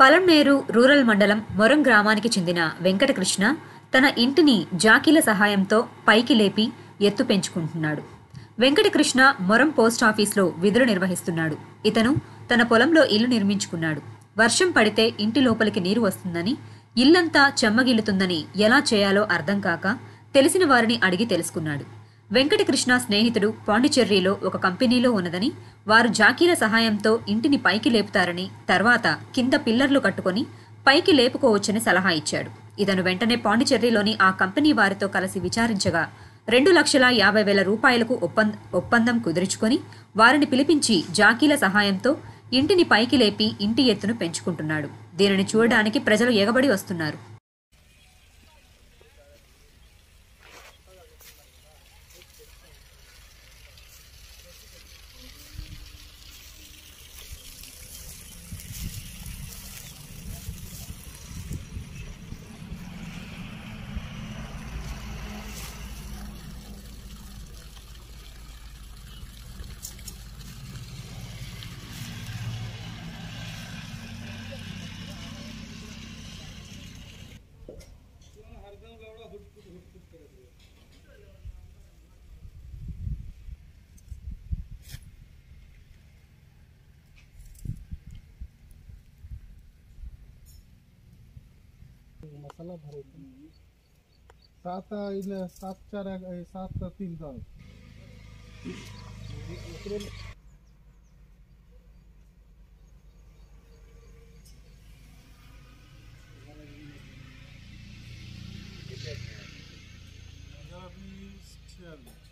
పొంగునేరు rural మండలం మొరం గ్రామానికి చెందిన వెంకటకృష్ణ తన ఇంటిని జాకీల సహాయంతో పైకి లేపి ఎత్తు పెంచుకుంటున్నాడు. వెంకటకృష్ణ మొరం పోస్ట్ ఆఫీస్లో విధులు నిర్వహిస్తున్నాడు. ఇతను తన పొలంలో ఇల్లు నిర్మించుకున్నాడు. వర్షం పడితే ఇంటి లోపలికి నీరు వస్తుందని ఇల్లంతా చెమ్మగిల్లుతుందని ఎలా చేయాలో అర్థం కాక తెలిసిన వారిని అడిగి తెలుసుకున్నాడు. వెంకటకృష్ణ స్నేహితుడు పాండిచెర్రీలో ఒక కంపెనీలో ఉన్నదని వారు జాకీల సహాయంతో ఇంటిని పైకి లేపుతారని తర్వాత కింద పిల్లర్లు కట్టుకొని పైకి లేపుకోవచ్చని సలహా ఇచ్చాడు. ఇతను వెంటనే పాండిచెర్రీలోని ఆ కంపెనీ వారితో కలిసి విచారించగా రెండు లక్షల యాభై వేల రూపాయలకు ఒప్పంద ఒప్పందం కుదుర్చుకొని వారిని పిలిపించి జాకీల సహాయంతో ఇంటిని పైకి లేపి ఇంటి ఎత్తును పెంచుకుంటున్నాడు. దీనిని చూడడానికి ప్రజలు ఎగబడి వస్తున్నారు. मसाला सात सात चार सात तीन का। Chevy.